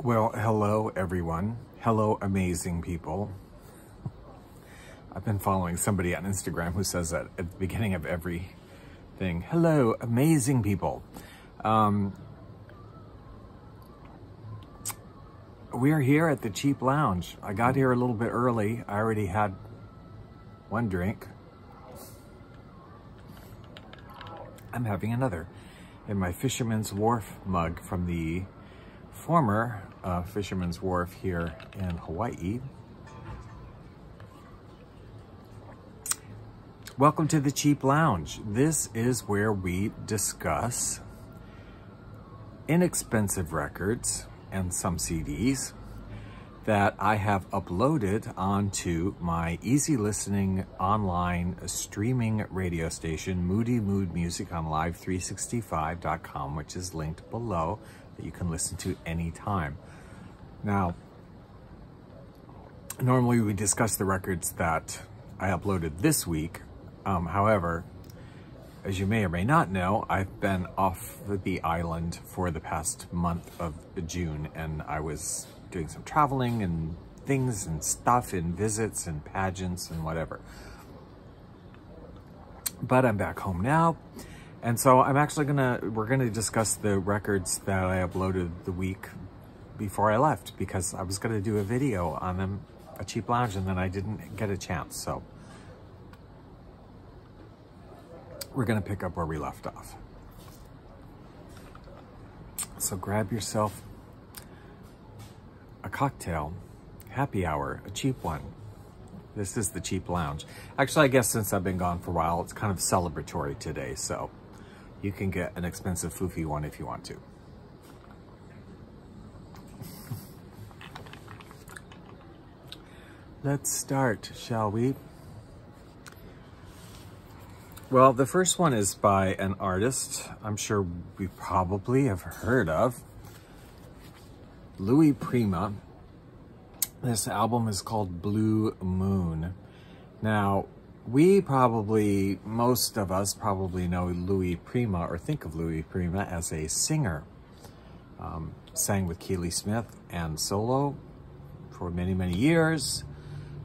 Well, hello everyone. Hello amazing people. I've been following somebody on Instagram who says that at the beginning of every thing. Hello amazing people. Um, we're here at the Cheap Lounge. I got here a little bit early. I already had one drink. I'm having another in my Fisherman's Wharf mug from the former uh, Fisherman's Wharf here in Hawaii. Welcome to the Cheap Lounge. This is where we discuss inexpensive records and some CDs that I have uploaded onto my easy listening online streaming radio station, Moody Mood Music on live365.com, which is linked below that you can listen to anytime. Now, normally we discuss the records that I uploaded this week. Um, however, as you may or may not know, I've been off the island for the past month of June and I was doing some traveling and things and stuff and visits and pageants and whatever. But I'm back home now. And so I'm actually gonna, we're gonna discuss the records that I uploaded the week before I left because I was gonna do a video on them, a cheap lounge, and then I didn't get a chance. So we're gonna pick up where we left off. So grab yourself a cocktail, happy hour, a cheap one. This is the cheap lounge. Actually, I guess since I've been gone for a while, it's kind of celebratory today. So you can get an expensive foofy one if you want to. Let's start, shall we? Well, the first one is by an artist I'm sure we probably have heard of, Louis Prima. This album is called Blue Moon. Now, we probably, most of us probably know Louis Prima or think of Louis Prima as a singer. Um, sang with Keely Smith and solo for many, many years.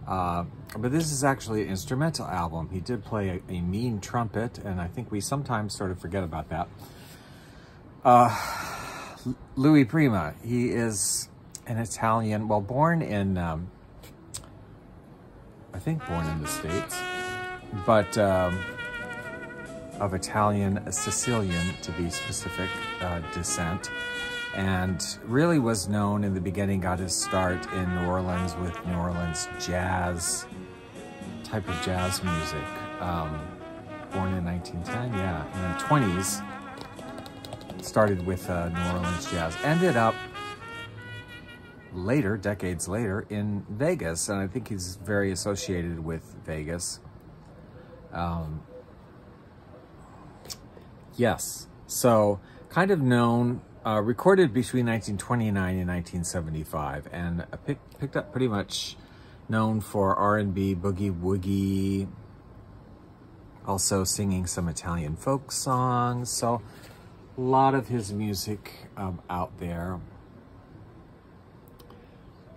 Uh, but this is actually an instrumental album. He did play a, a, mean trumpet, and I think we sometimes sort of forget about that. Uh, Louis Prima, he is an Italian, well, born in, um, I think born in the States, but um, of Italian, Sicilian to be specific, uh, descent and really was known in the beginning, got his start in New Orleans with New Orleans jazz, type of jazz music. Um, born in 1910, yeah, in the 20s, started with uh, New Orleans jazz, ended up later, decades later, in Vegas, and I think he's very associated with Vegas. Um, yes, so kind of known uh, recorded between 1929 and 1975 and pick, picked up pretty much known for R&B, boogie woogie, also singing some Italian folk songs. So a lot of his music um, out there.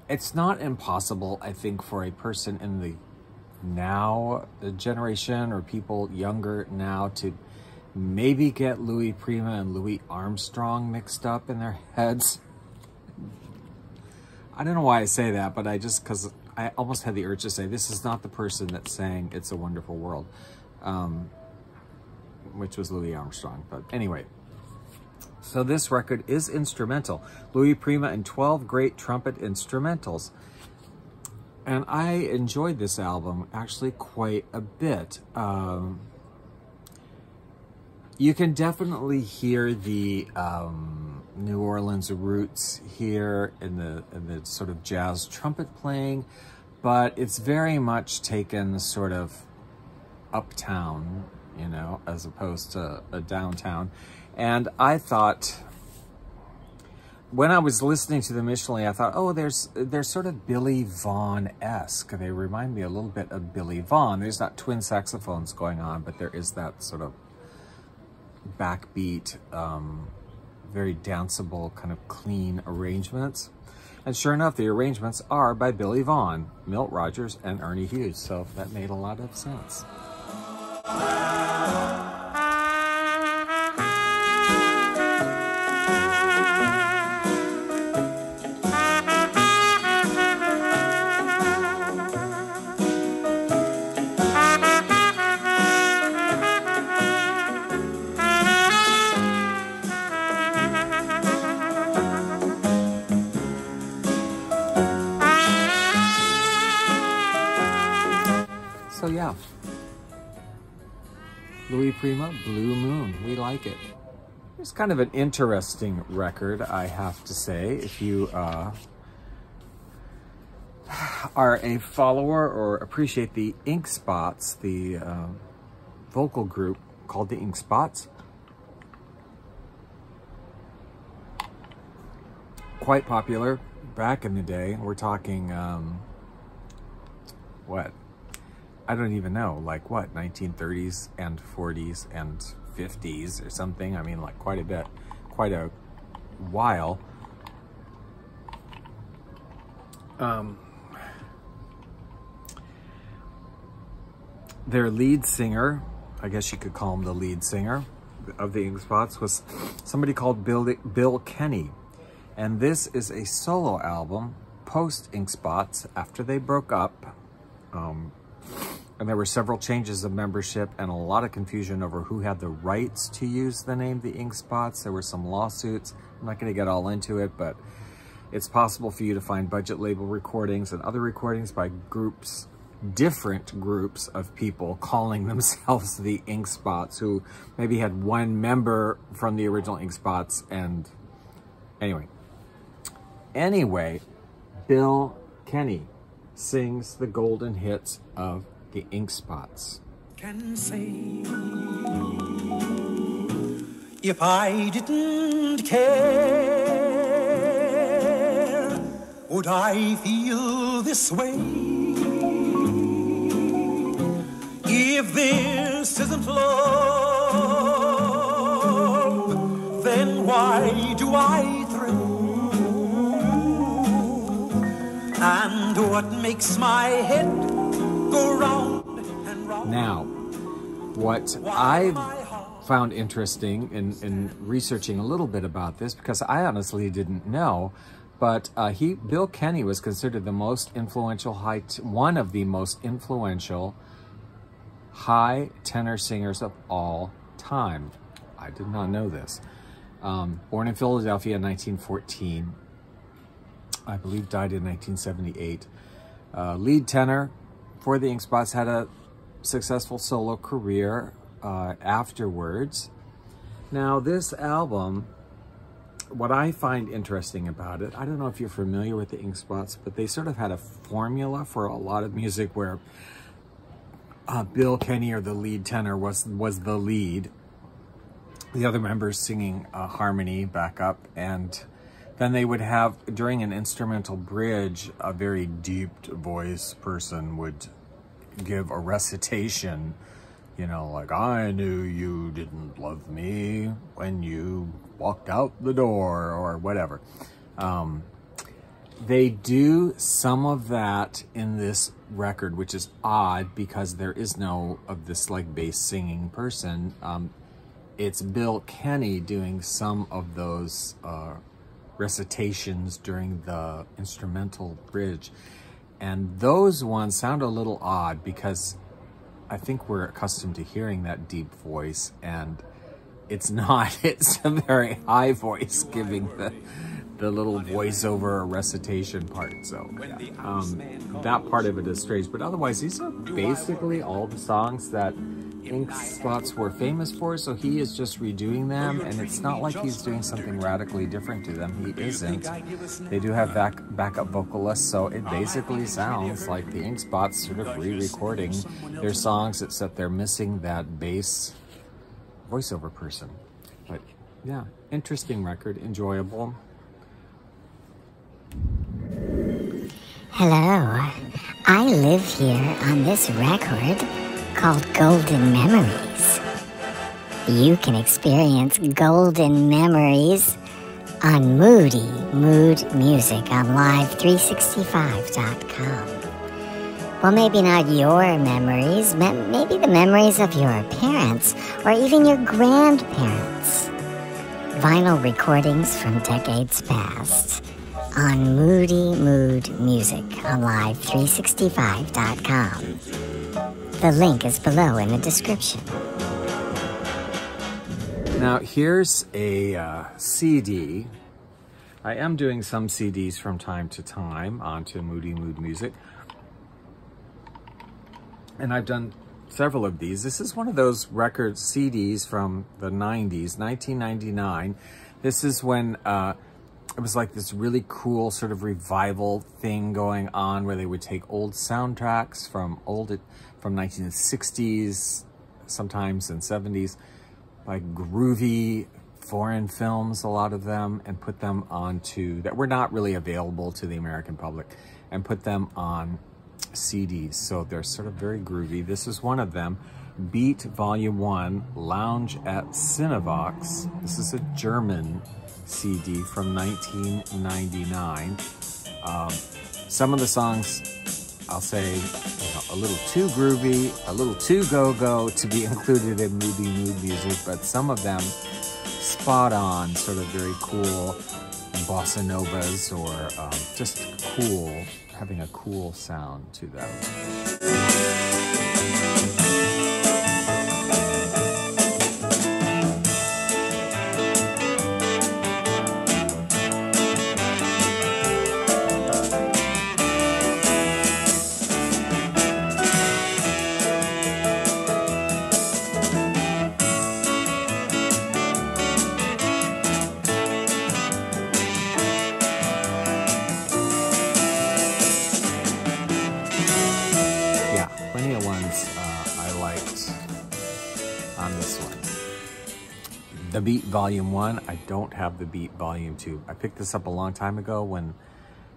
It's not impossible, I think, for a person in the now the generation or people younger now to maybe get Louis Prima and Louis Armstrong mixed up in their heads. I don't know why I say that, but I just, because I almost had the urge to say, this is not the person that sang It's a Wonderful World, um, which was Louis Armstrong. But anyway, so this record is instrumental. Louis Prima and 12 great trumpet instrumentals. And I enjoyed this album actually quite a bit. Um, you can definitely hear the um, New Orleans roots here in the, in the sort of jazz trumpet playing, but it's very much taken sort of uptown, you know, as opposed to a downtown. And I thought, when I was listening to them initially, I thought, oh, there's they're sort of Billy Vaughn-esque. They remind me a little bit of Billy Vaughn. There's not twin saxophones going on, but there is that sort of backbeat, um, very danceable, kind of clean arrangements. And sure enough, the arrangements are by Billy Vaughn, Milt Rogers, and Ernie Hughes. So that made a lot of sense. Louis Prima, Blue Moon, we like it. It's kind of an interesting record, I have to say. If you uh, are a follower or appreciate the Ink Spots, the uh, vocal group called the Ink Spots, quite popular back in the day. We're talking, um, what, I don't even know, like what, 1930s and 40s and 50s or something. I mean, like quite a bit, quite a while. Um, their lead singer, I guess you could call him the lead singer of the Ink Spots, was somebody called Bill, Bill Kenny. And this is a solo album post Ink Spots after they broke up. Um, and there were several changes of membership and a lot of confusion over who had the rights to use the name The Ink Spots. There were some lawsuits. I'm not going to get all into it, but it's possible for you to find budget label recordings and other recordings by groups, different groups of people calling themselves the Ink Spots, who maybe had one member from the original Ink Spots. And anyway, anyway, Bill Kenny sings the golden hits of the ink spots. Can say if I didn't care, would I feel this way? If this isn't love, then why do I thrill? And what makes my head Now, what I found interesting in, in researching a little bit about this, because I honestly didn't know, but uh, he, Bill Kenny was considered the most influential high, one of the most influential high tenor singers of all time. I did not know this. Um, born in Philadelphia in 1914, I believe died in 1978. Uh, lead tenor for the Ink Spots had a successful solo career uh, afterwards. Now, this album, what I find interesting about it, I don't know if you're familiar with the Ink Spots, but they sort of had a formula for a lot of music where uh, Bill Kenny, or the lead tenor, was was the lead. The other members singing uh, harmony backup, and then they would have during an instrumental bridge, a very deep voice person would give a recitation. You know, like I knew you didn't love me when you walked out the door, or whatever. Um, they do some of that in this record, which is odd because there is no of this like bass singing person. Um, it's Bill Kenny doing some of those uh, recitations during the instrumental bridge. And those ones sound a little odd because I think we're accustomed to hearing that deep voice and it's not, it's a very high voice giving the, the little voiceover recitation part. So yeah, um, that part of it is strange. But otherwise, these are basically all the songs that Ink Spots were famous for. So he is just redoing them. And it's not like he's doing something radically different to them. He isn't. They do have back backup vocalists. So it basically sounds like the Ink Spots sort of re-recording their songs, except they're missing that bass voiceover person. But yeah, interesting record, enjoyable. Hello. I live here on this record called Golden Memories. you can experience golden memories on Moody Mood Music on Live365.com. Well, maybe not your memories, maybe the memories of your parents or even your grandparents. Vinyl recordings from decades past on Moody Mood Music on Live365.com. The link is below in the description. Now, here's a uh, CD. I am doing some CDs from time to time onto Moody Mood Music. And I've done several of these. This is one of those record CDs from the 90s, 1999. This is when uh, it was like this really cool sort of revival thing going on where they would take old soundtracks from old from 1960s, sometimes in 70s, like groovy foreign films, a lot of them, and put them onto, that were not really available to the American public, and put them on CDs. So they're sort of very groovy. This is one of them. Beat Volume 1, Lounge at Cinevox. This is a German CD from 1999. Um, some of the songs, I'll say, you know, a little too groovy, a little too go-go to be included in Moody Mood music, but some of them spot on, sort of very cool bossa novas or um, just cool, having a cool sound to them. Beat Volume 1. I don't have the Beat Volume 2. I picked this up a long time ago when,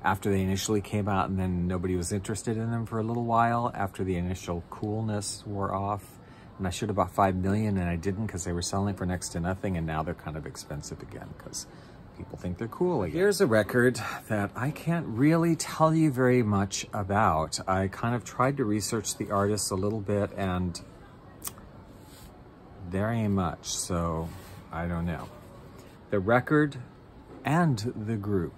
after they initially came out and then nobody was interested in them for a little while after the initial coolness wore off. And I should have bought 5 million and I didn't because they were selling for next to nothing and now they're kind of expensive again because people think they're cool again. Here's a record that I can't really tell you very much about. I kind of tried to research the artist a little bit and very much, so I don't know. The record and the group.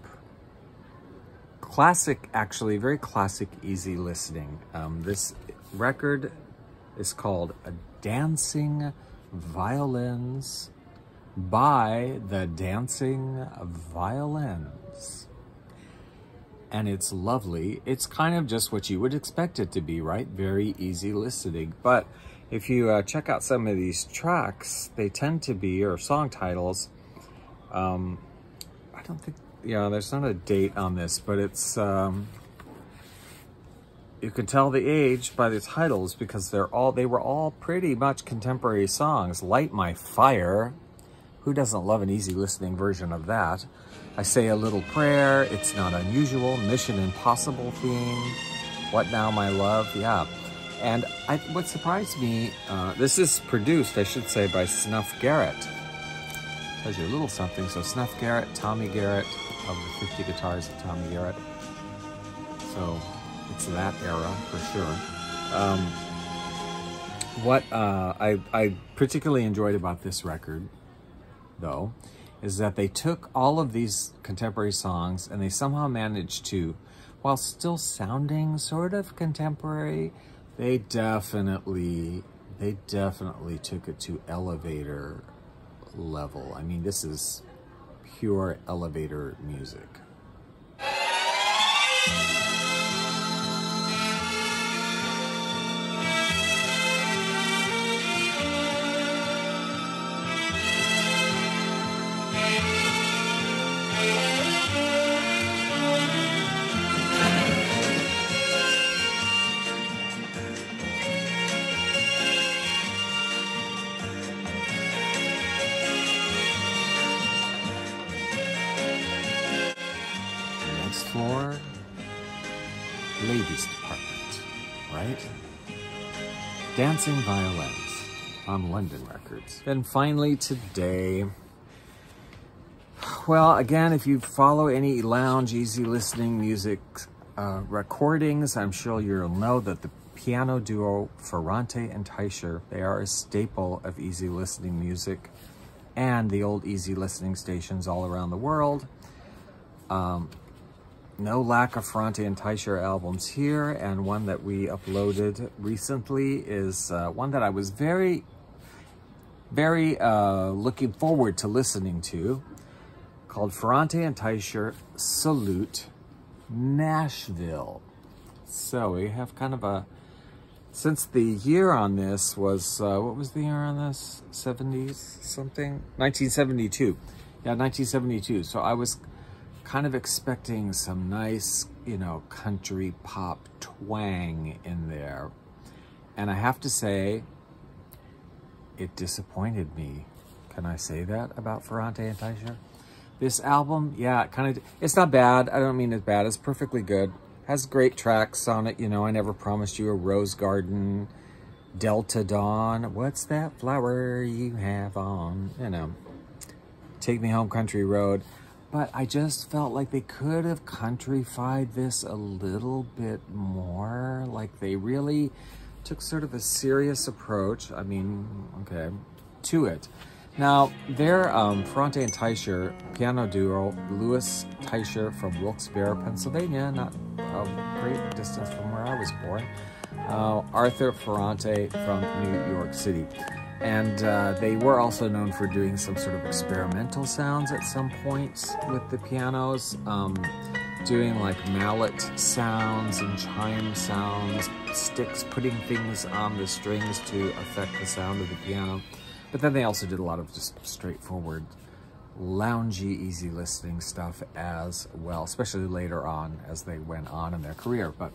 Classic, actually, very classic, easy listening. Um, this record is called a Dancing Violins by the Dancing Violins. And it's lovely. It's kind of just what you would expect it to be, right? Very easy listening. But if you uh, check out some of these tracks, they tend to be, or song titles, um, I don't think, yeah, there's not a date on this, but it's, um, you can tell the age by the titles because they're all, they were all pretty much contemporary songs. Light My Fire, who doesn't love an easy listening version of that? I Say a Little Prayer, It's Not Unusual, Mission Impossible theme, What Now My Love, yeah. And I, what surprised me, uh, this is produced, I should say, by Snuff Garrett. Tells you a little something. So Snuff Garrett, Tommy Garrett, of the 50 guitars of Tommy Garrett. So it's that era for sure. Um, what uh, I, I particularly enjoyed about this record, though, is that they took all of these contemporary songs and they somehow managed to, while still sounding sort of contemporary, they definitely, they definitely took it to elevator level. I mean, this is pure elevator music. Ladies department, right? Dancing violins. on London Records. And finally today, well, again, if you follow any lounge, easy listening music uh, recordings, I'm sure you'll know that the piano duo Ferrante and Teicher, they are a staple of easy listening music and the old easy listening stations all around the world. Um, no lack of Ferrante and Teicher albums here, and one that we uploaded recently is uh, one that I was very, very uh, looking forward to listening to, called Ferrante and Teicher Salute Nashville. So we have kind of a, since the year on this was, uh, what was the year on this? 70s something? 1972. Yeah, 1972. So I was kind of expecting some nice, you know, country pop twang in there. And I have to say, it disappointed me. Can I say that about Ferrante and Teicher? This album, yeah, kind of, it's not bad. I don't mean it's bad. It's perfectly good. Has great tracks on it. You know, I never promised you a rose garden, Delta Dawn. What's that flower you have on? You know, Take Me Home Country Road. But I just felt like they could have countrified this a little bit more. Like they really took sort of a serious approach. I mean, okay, to it. Now, their um, Ferrante and Teicher piano duo, Louis Teicher from Wilkes-Barre, Pennsylvania, not a great distance from where I was born, uh, Arthur Ferrante from New York City. And uh, they were also known for doing some sort of experimental sounds at some points with the pianos, um, doing like mallet sounds and chime sounds, sticks, putting things on the strings to affect the sound of the piano. But then they also did a lot of just straightforward, loungy, easy listening stuff as well, especially later on as they went on in their career. But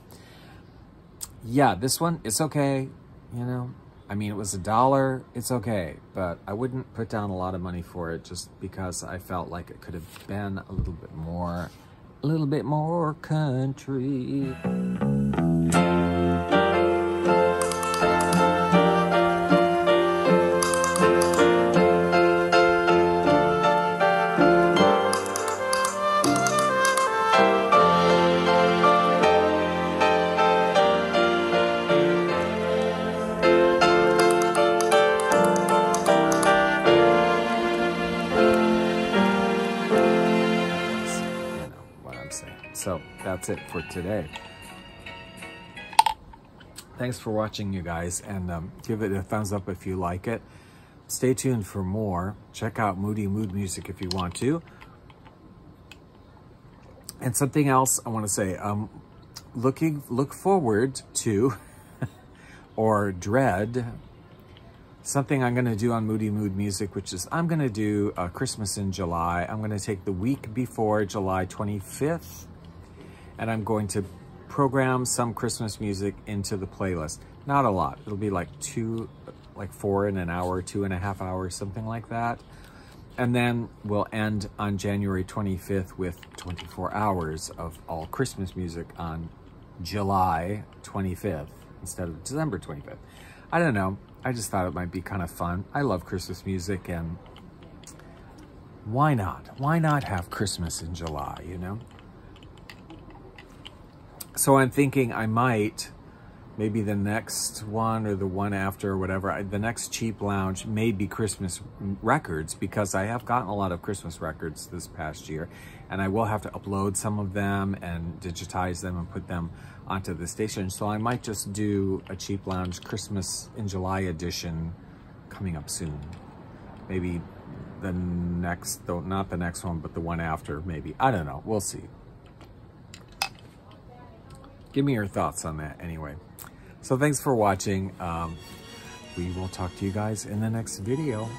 yeah, this one, it's okay, you know. I mean, it was a dollar, it's okay, but I wouldn't put down a lot of money for it just because I felt like it could have been a little bit more, a little bit more country. So that's it for today. Thanks for watching, you guys, and um, give it a thumbs up if you like it. Stay tuned for more. Check out Moody Mood Music if you want to. And something else I want to say, um, looking look forward to or dread something I'm going to do on Moody Mood Music, which is I'm going to do uh, Christmas in July. I'm going to take the week before July 25th, and I'm going to program some Christmas music into the playlist. Not a lot. It'll be like two, like four in an hour, two and a half hours, something like that. And then we'll end on January 25th with 24 hours of all Christmas music on July 25th instead of December 25th. I don't know. I just thought it might be kind of fun. I love Christmas music and why not? Why not have Christmas in July, you know? So I'm thinking I might, maybe the next one or the one after or whatever, I, the next cheap lounge may be Christmas records because I have gotten a lot of Christmas records this past year and I will have to upload some of them and digitize them and put them onto the station. So I might just do a cheap lounge Christmas in July edition coming up soon. Maybe the next, though not the next one, but the one after maybe. I don't know. We'll see. Give me your thoughts on that anyway. So thanks for watching. Um, we will talk to you guys in the next video.